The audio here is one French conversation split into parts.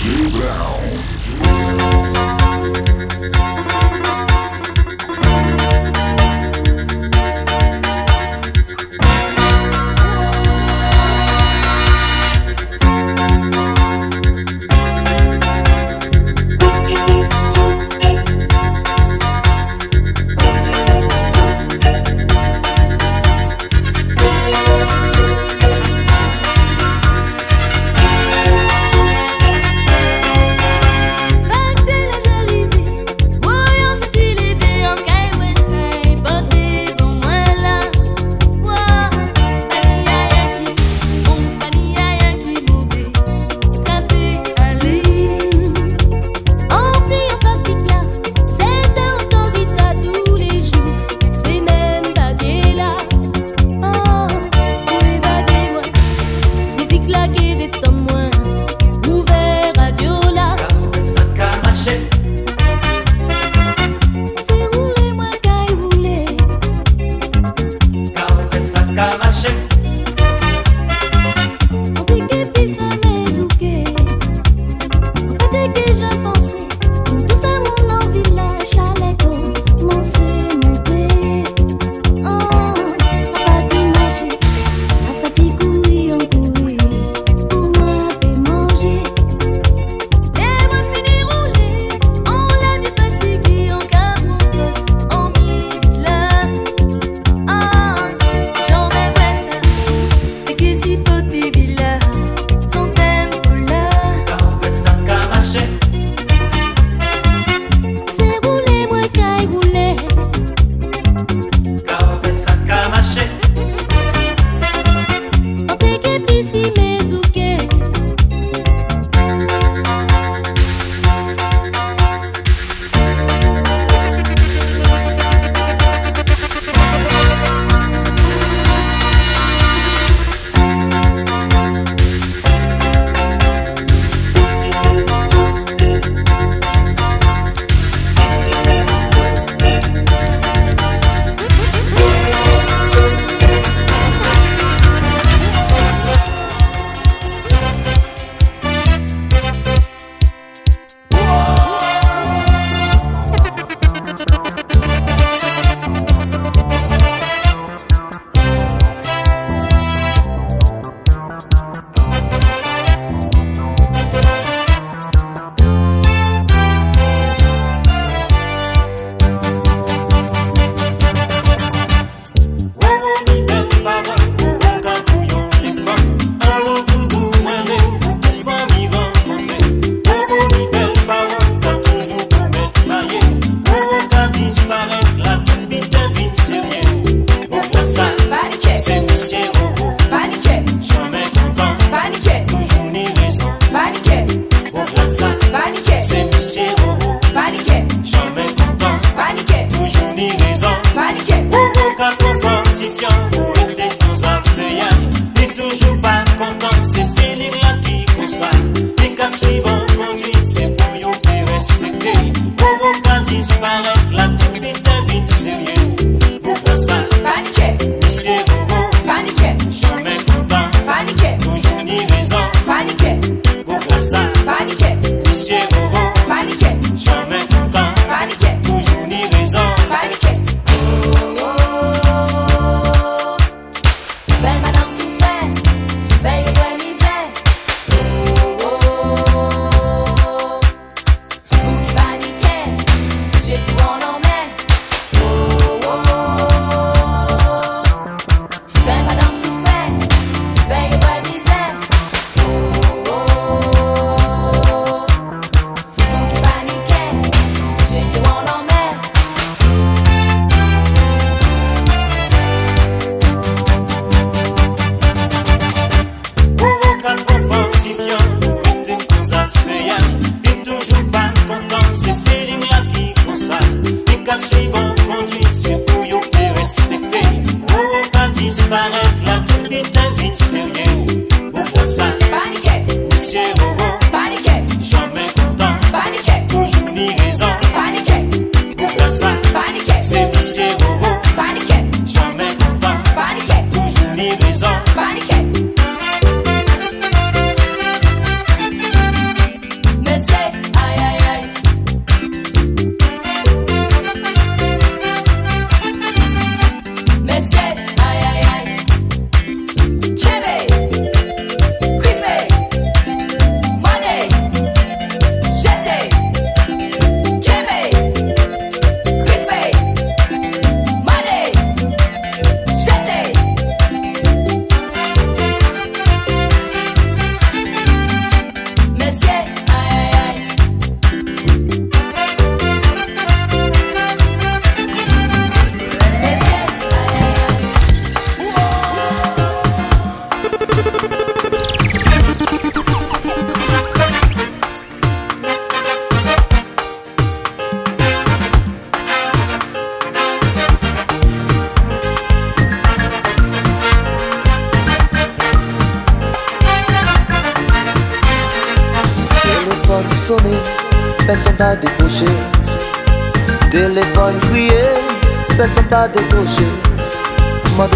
DJ Brown.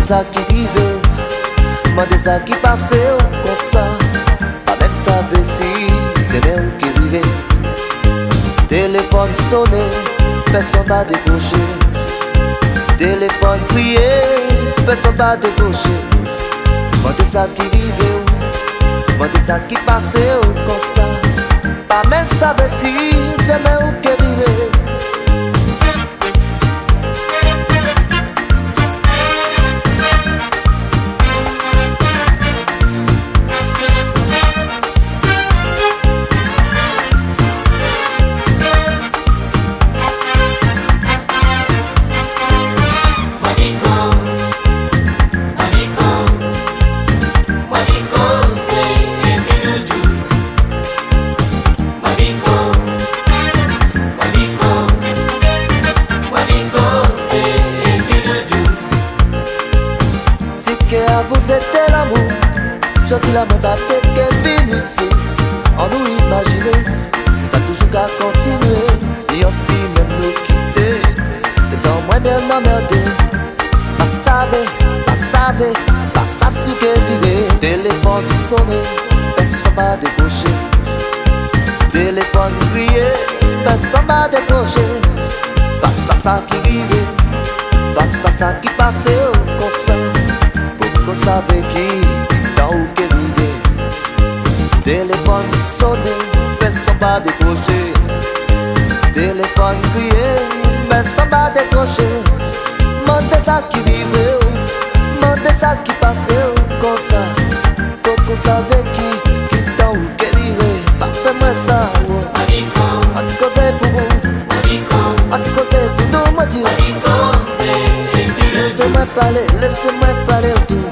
sa ki rive Mande sa ki pase ou kon sa Pa men sa ve si Deme ou ki vire Telefon sone Person pa defoche Telefon priye Person pa defoche Mande sa ki rive ou Mande sa ki pase ou kon sa Pa men sa ve si Deme ou ki vire la montagne qu'elle vinifie. En nous imaginer, ça toujours qu'à continuer. Et aussi même nous quitter. T'es dans moins bien emmerdé. Pas savait, pas savait, pas savait ce qu'elle vivait. Téléphone sonné, personne m'a décroché. Téléphone crié, personne m'a décroché. Pas ça, ça qui vivait. Pas ça, ça qui passait au concert Pour qu'on savait qui, dans Téléphone sonné, personne pas décroché Téléphone crié, personne pas décroché Mandez ça qui vivait, mandez ça qui passait au concert Pour qu'on savait qui, qui dans ou qui vivait Parfait-moi ça, oh. On dit que c'est pour vous On dit que c'est pour nous, moi dire Laissez-moi parler, laissez-moi parler autour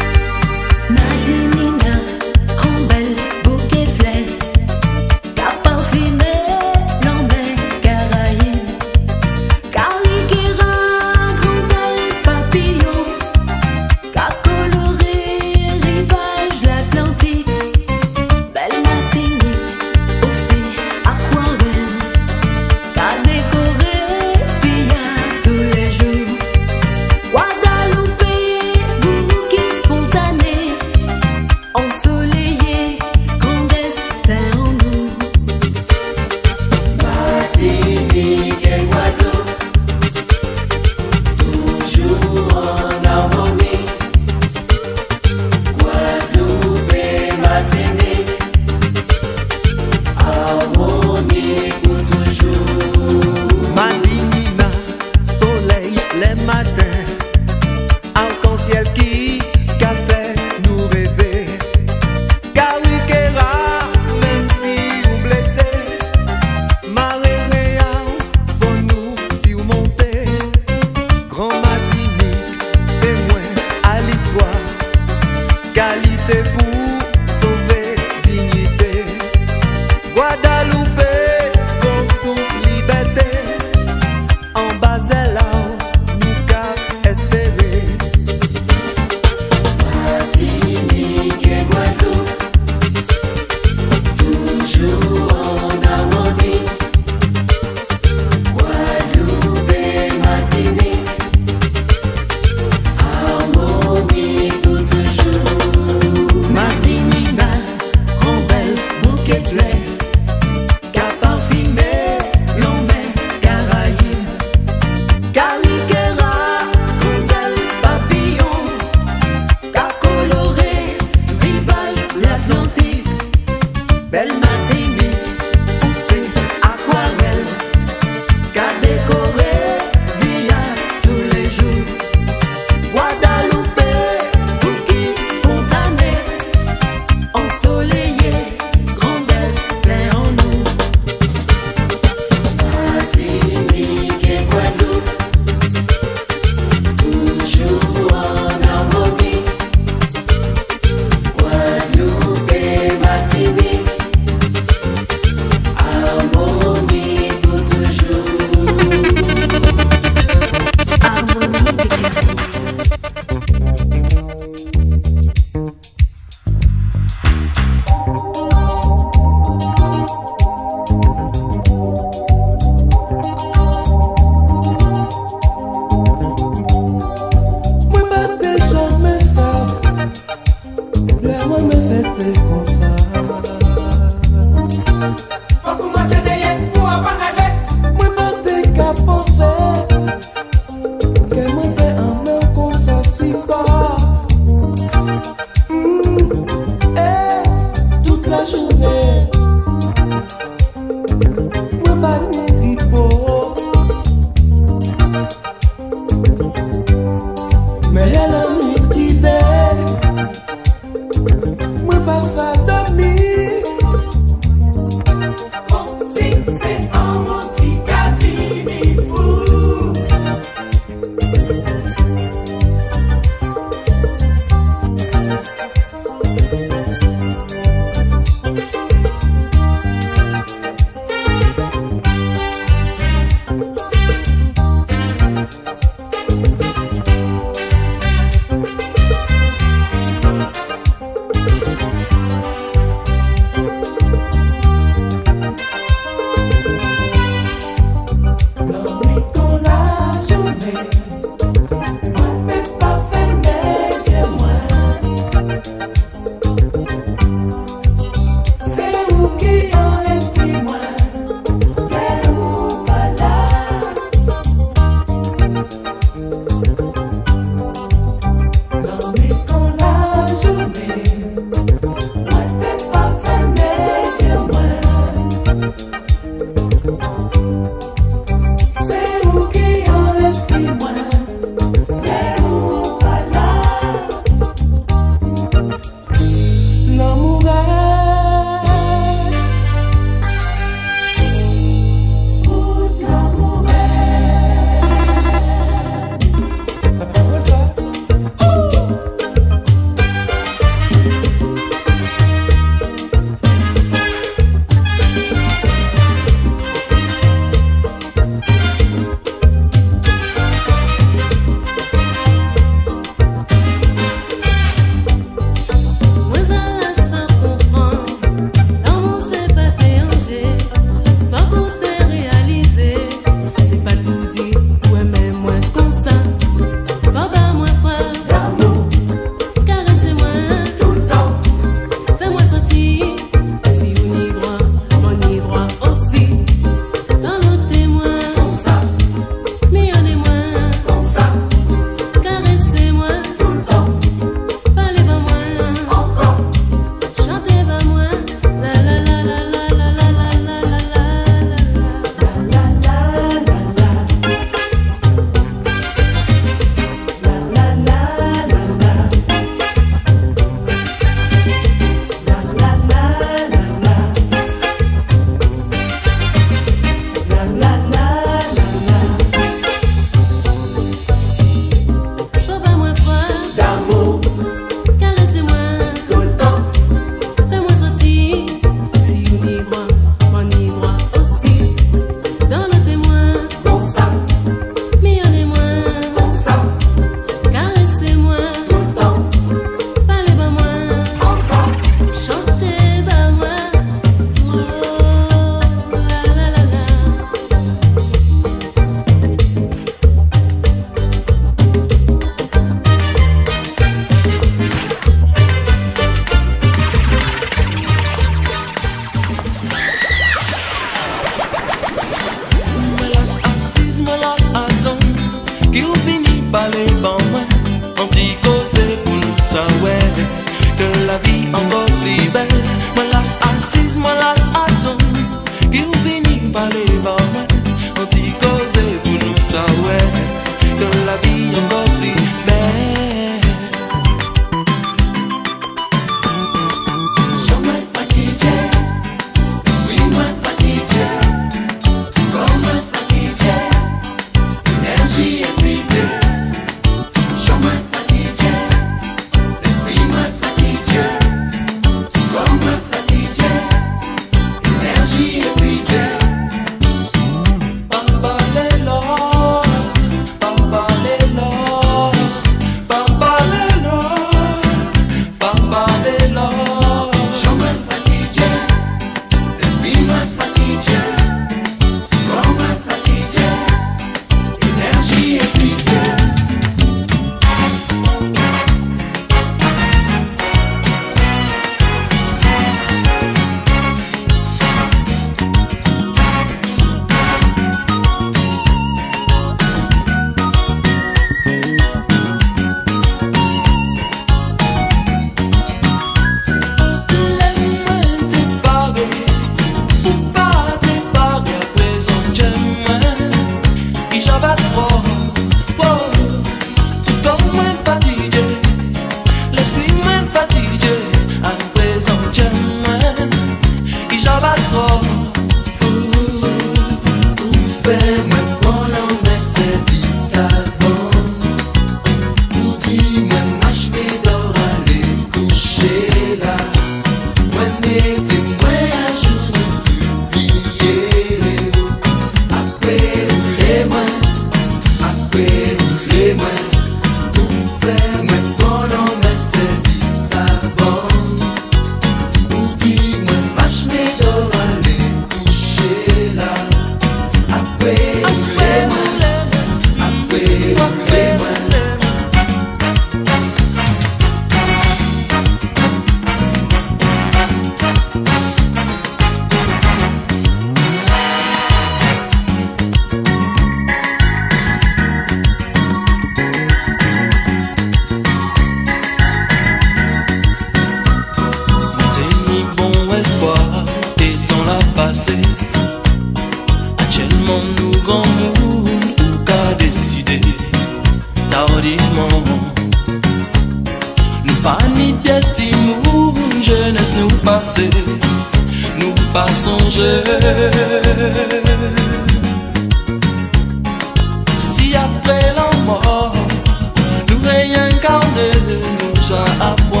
pressure of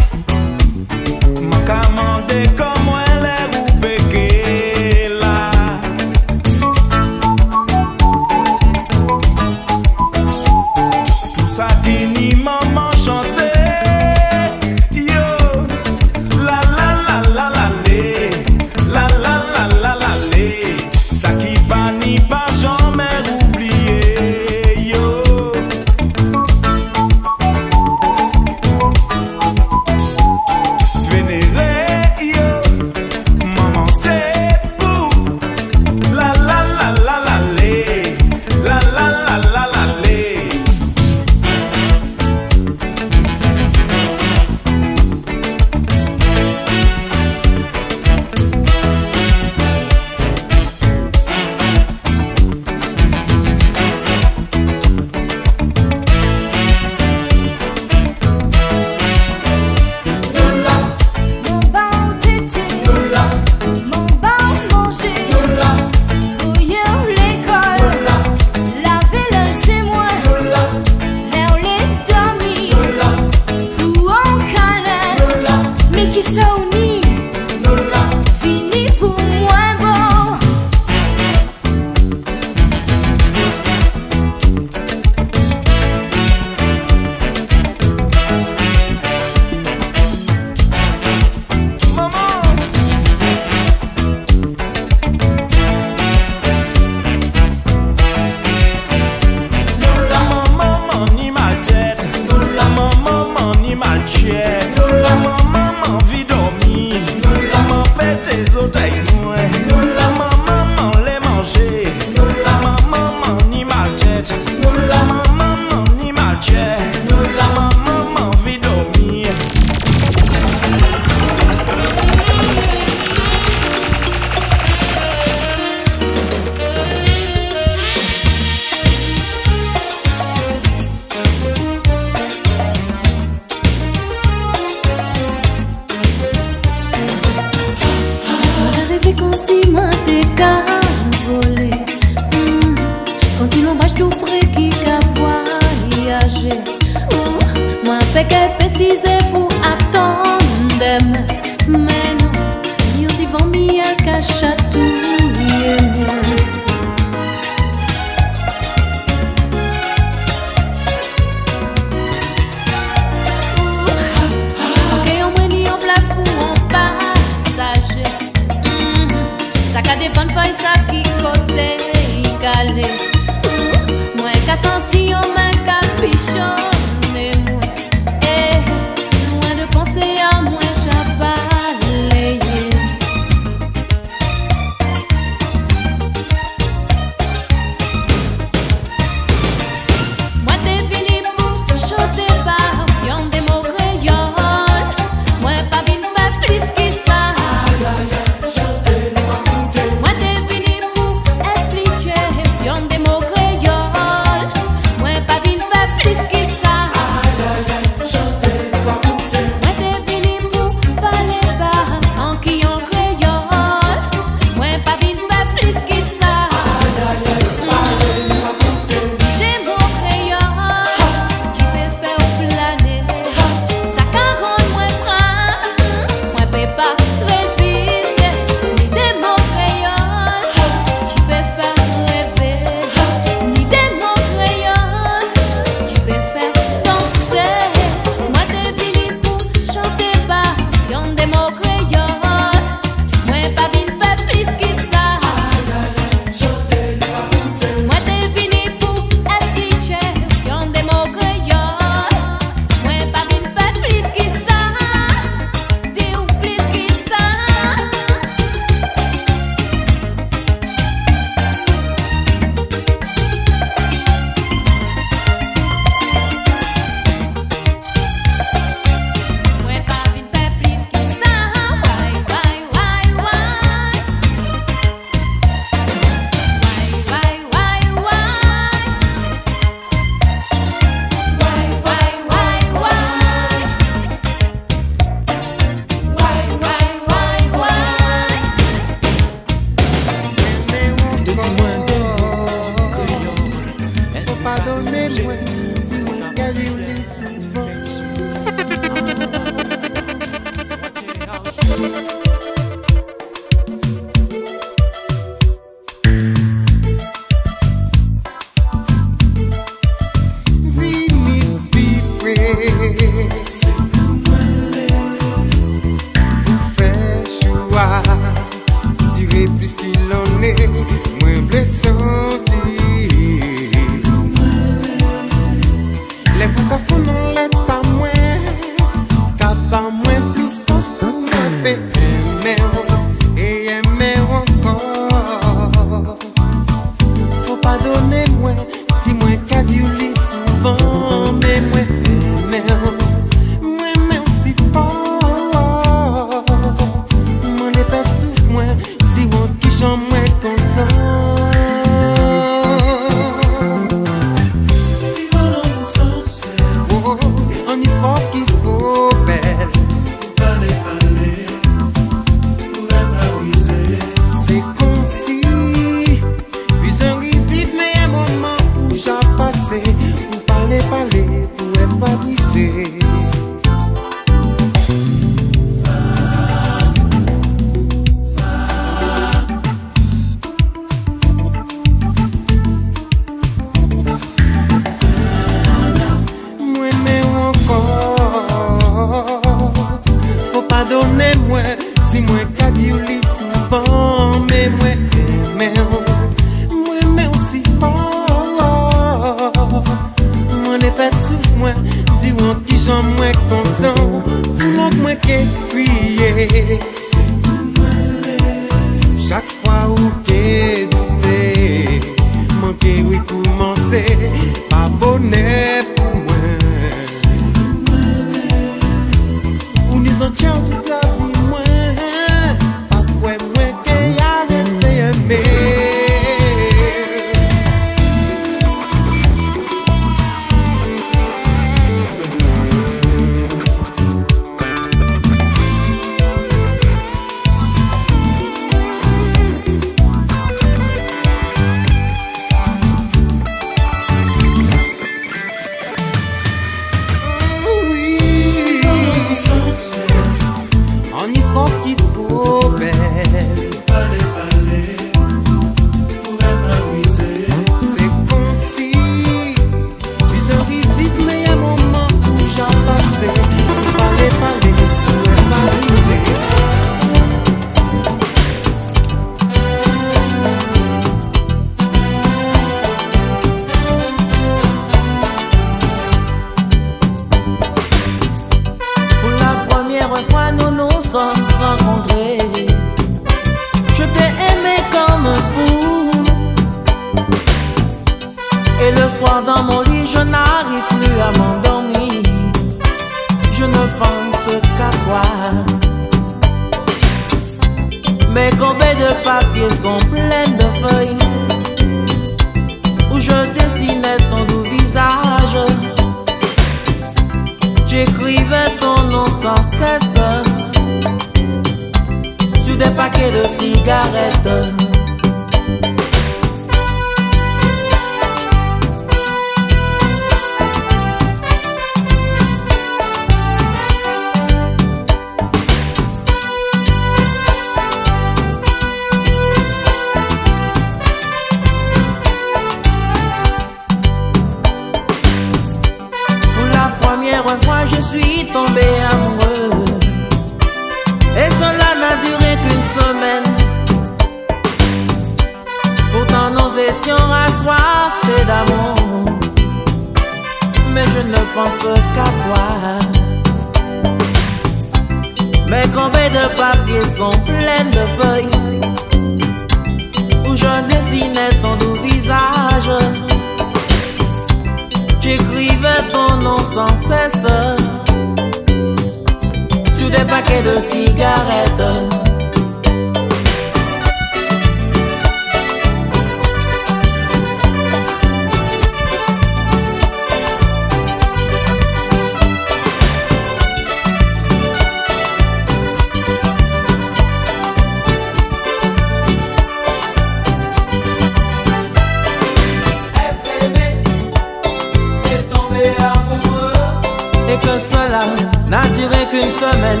semaine.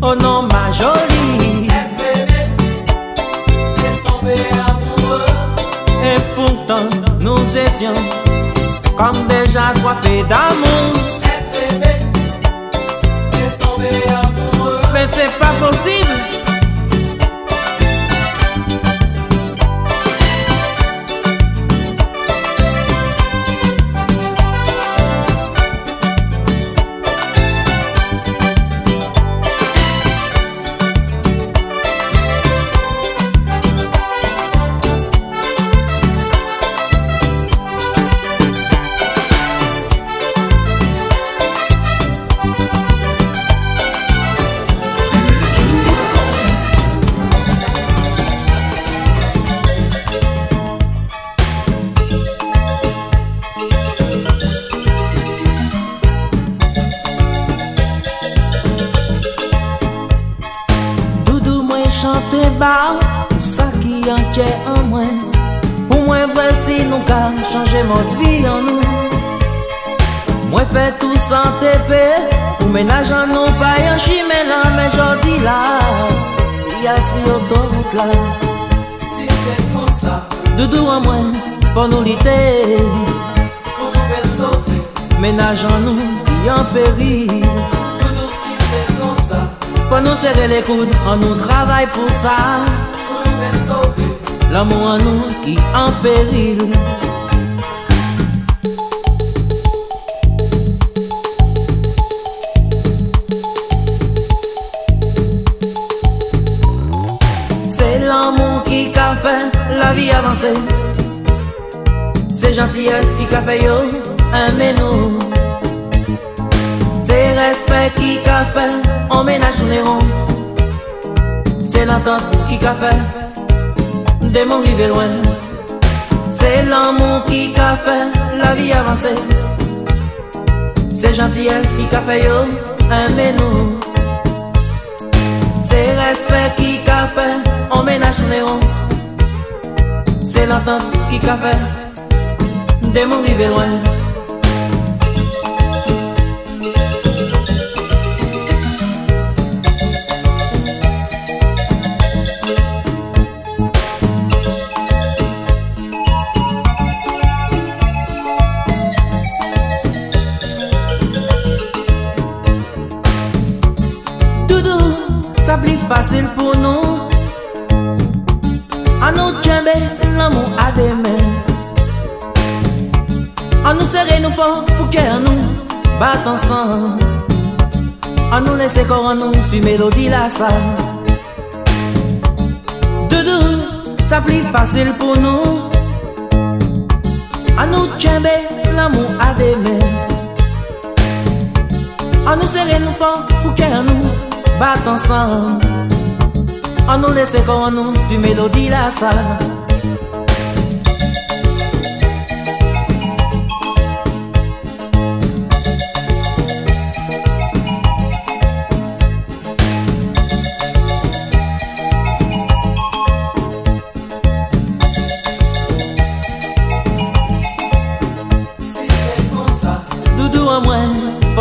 Oh non, ma jolie. tombé amoureux. Et pourtant, nous étions comme déjà soifés d'amour. en nous travaille pour ça. L'amour en nous qui en péril. C'est l'amour qui a fait la vie avancer. C'est gentillesse qui a fait yo aimer C'est respect qui a fait c'est l'entente qui a fait? Des mots river loin. C'est l'amour qui a fait la vie avancer. C'est gentillesse qui a fait yo aimer nous. C'est respect qui a fait on ménage néron. C'est l'entente qui a fait des mots river loin. Pas pour que nous battre ensemble. À nous laisser corps en nous sur mélodie la ça. Doudou, ça plus facile pour nous. À nous djembe, l'amour à des mains. À nous serrer nous fort pour que nous battre ensemble. À nous laisser corps en nous sur mélodie la ça.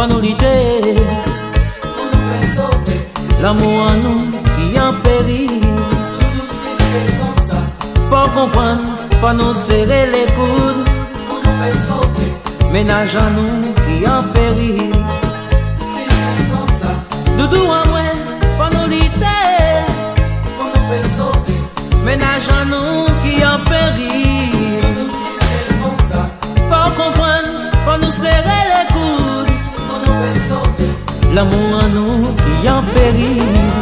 Nous l'idée. L'amour en nous qui en péril. Pas comprendre, pas nous serrer les coudes. Ménage en nous qui en péril. Doudou à L'amour en nous qui en péril.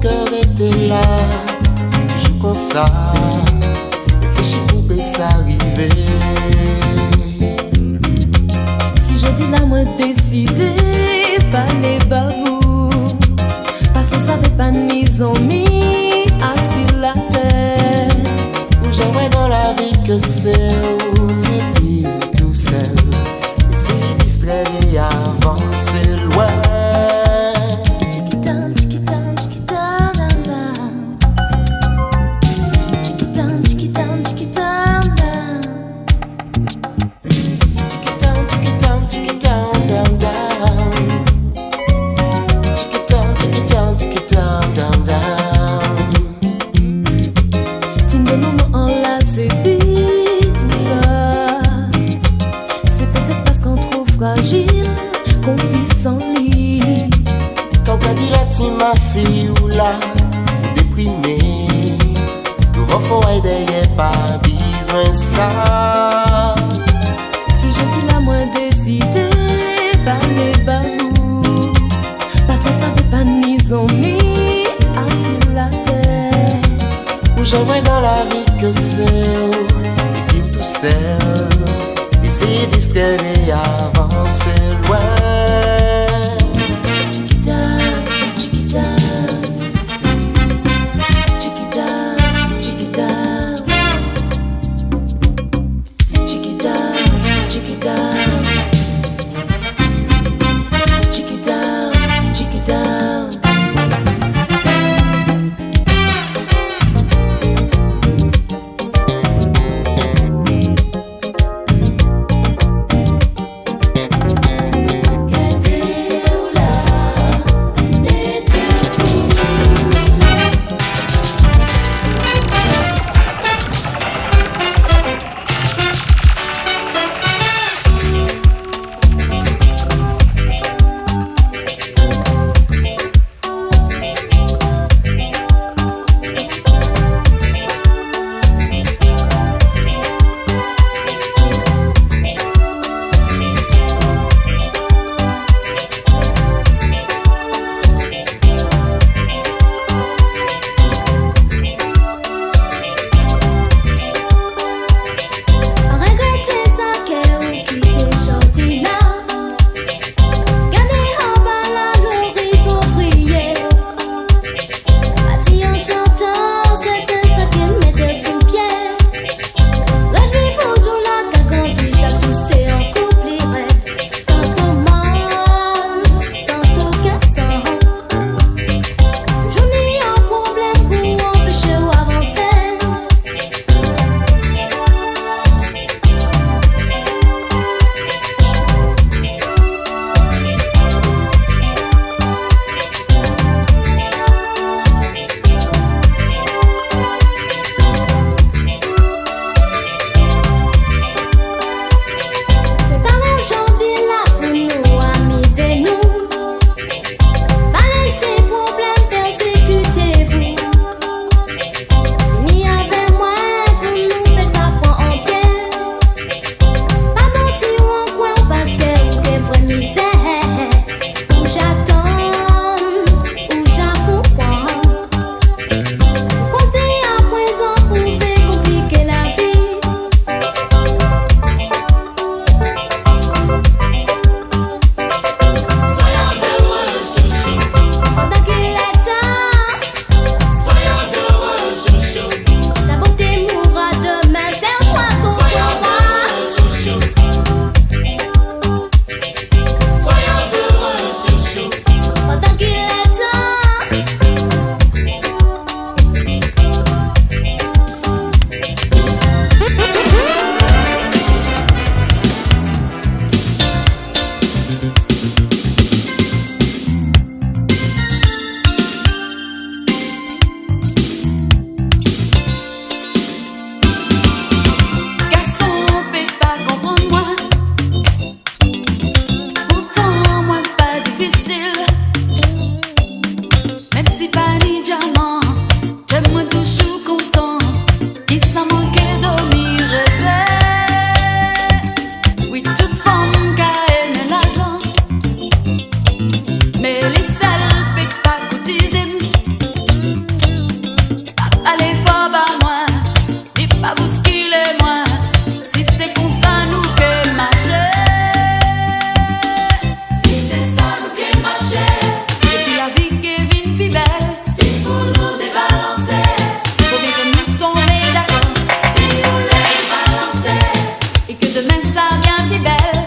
cœur était là Tu joues comme ça. Réfléchis poupée s'arriver. Si je dis la moi décidé Pas les bavou Parce que ça fait pas ni zombie Assis la tête. J'aimerais dans la vie que c'est Et tout seul Essayer distraire et avancer et que demain ça bien plus belle.